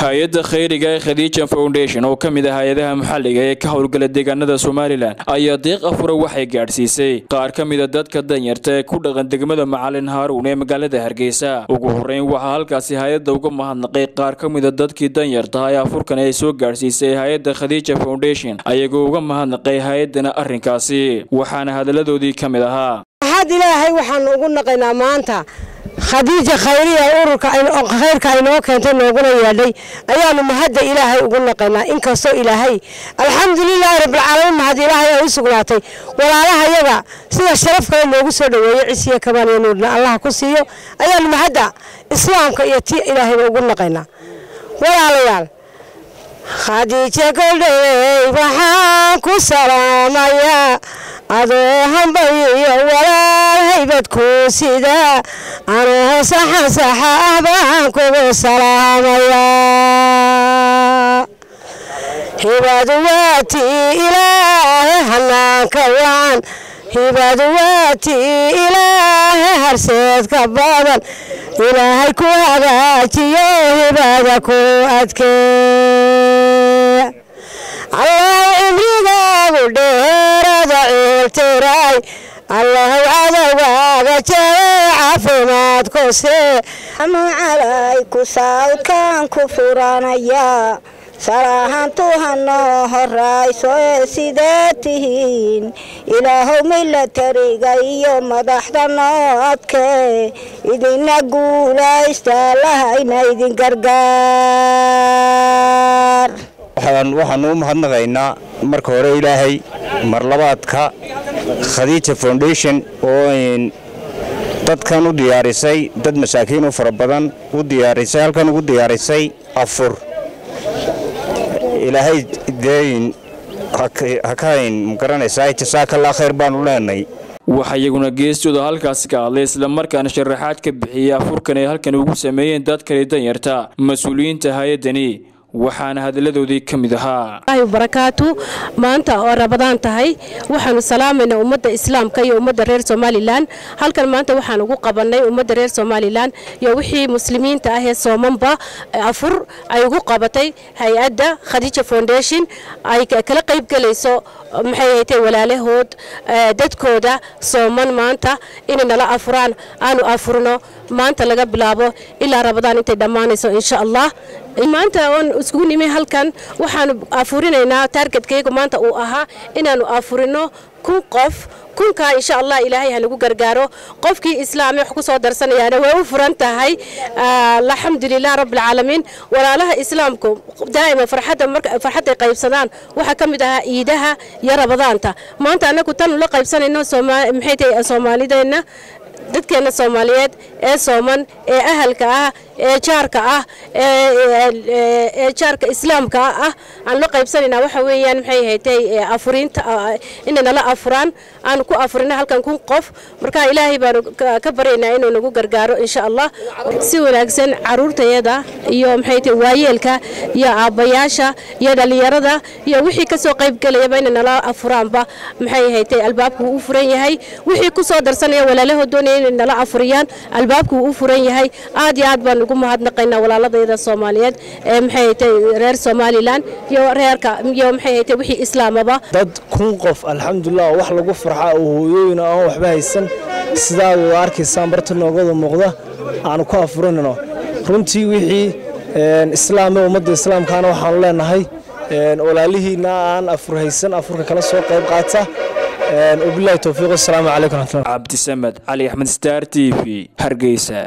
hay'adda khayriga ee khadiija foundation oo ka mid ah hay'adaha maxalliga ee ka howlgala deegaanada somalilan ayaa deeq afura waxay gaadhsiisay. Qaar ka mida dadka danyarta ee ku dhaqan degmada macalin haaruun ee magaalada hargeysa. Ugu horreyn waxaa halkaasi hay'adda uga mahadnaqay qaar ka mida dadkii danyartaha ee afurkan ay soo gaadhsiisay hay'adda khadiija foundation ayagoo uga mahadnaqay hay'addana arrinkaasi waxaana hadalladoodii ka mid ahaa khadiija khayriya ururka khayrka aynoo keentay nooguna yeedhay ayaanu mahadda ilaahay ugu naqaynaa. Inkastoo ilaahay alxamdulilaahi rabbilcaalamiin mahad ilaahay ay u sugnaatay. Walaalaha yaga sida sharaf kale noogu soo dhoweeyo cisiya kabaaniyo nuurna allaha ku siiyo ayaanu mahadda islaamka iyo tii ilaahayba ugu naqaynaa. Walaalayaal khadiija koldhey waxaan ku salaamayaa adoo hambayiyo walaal haybad ku sida anoo saxansaxa ah baan kugu salaamayaa hibadu waa tii ilaahe hanaanka wacan hibadu waa tii ilaahe harseedka badan ilaahay ku hagaajiyo hibada ku adkee allahu cadowgaaga jee caafimaad kose amu calayku sawdkaan ku furanayaa. Salaahantu hanoo horayso ee sidee tihiin. Ilaahow milatariga iyo madaxda noo adkee idina guulaysta lahayna idin gargaar waxaanu u mahadnaqaynaa marka hore ilaahay marlabaadka khadiija foundation oo dadkan u diyaarisay dad masaakiin u fara badan u diyaarisay halkan ugu diyaarisay afur. Ilaahay deeyin hakayn ma garanaysaa jasaakallaa khayr baanu leenay. Waxaa iyaguna geestooda halkaasi ka hadlay islamarkaana sharaxaad ka bixiyey afurkan ay halkan ugu sameeyeen dad kale danyarta. Mas'uuliyiinta hay'addani waxaana hadalladoodii ka mid ahaa. Barakaatu. Maanta oo rabadaan tahay. Waxaanu salaamaynaa ummadda islaamka iyo ummadda reer somalilan. Halkan maanta waxaan ugu qabannay ummadda reer somalilan iyo wixii muslimiinta ah ee soomanba. Afur ay ugu qabatay hay'adda khadiija foundation. Ay kala qayb gelayso maxay haytay walaalahood dadkooda sooman maanta. Inay nala afuraan aanu afurno. Maanta laga bilaabo ilaa rabadaan intay dhammaanayso insha allah maanta oon iskugu nimi halkan waxaanu afurinaynaa taargetkaygu maanta uu ahaa inaannu afurino kun qof. Kunkaa insha allah ilaahay hanagu gargaaro. Qofkii islaame wax ku soo darsanayaana way u furan tahay. Alxamdulilah rabbilcaalamiin walaalaha islaamku daa'ima farxadday qaybsadaan. Waxaa ka mid ahaa iidaha iyo rabadaanta maanta annagu tan ula qaybsanayno maxay tahay soomaalideenna dadkeenna soomaaliyeed ee sooman ee ahalka ah ee jaarka ah ee jaarka islaamka ah aan la qaybsanaynaa waxa weeyaan maxay haytay afuriinta inay nala afuraan aanu ku afurina halkan kun qof. Marka ilaahay baanu ka baryaynaa inuu nagu gargaaro insha allah. Si wanaagsan caruurtayada iyo maxay tahay waayeelka iyo aabbayaasha iyo dhallinyarada iyo wixii ka soo qayb gelayaba inay nala afuraanba maxay haytay albaabku u furan yahay. Wixii ku soo darsanaya walaalahood doonaya inay nala afuriyaan. Albaabku u furan yahay. Aad iyo aad baan ugu mahadnaqaynaa walaaladayda soomaaliyeed ee maxay haytay reer somalilan iyo reerka iyo maxay haytay wixii islaamaba. Dad kun qof alxamdulilah wax lagu farxa oo hooyooyin aan waxba haysan. Sidaa u arkaysaan barta noogada muuqda aanu ku afurinano runtii wixii islaame ummadda islaamkaana waxaanu leenahay walaalihiina aan afur haysan afurka kala soo qayb qaata wabilahi towfiiq asalaamu calaykum raxmatulah cabdisamed cali axmed star t v hargeysa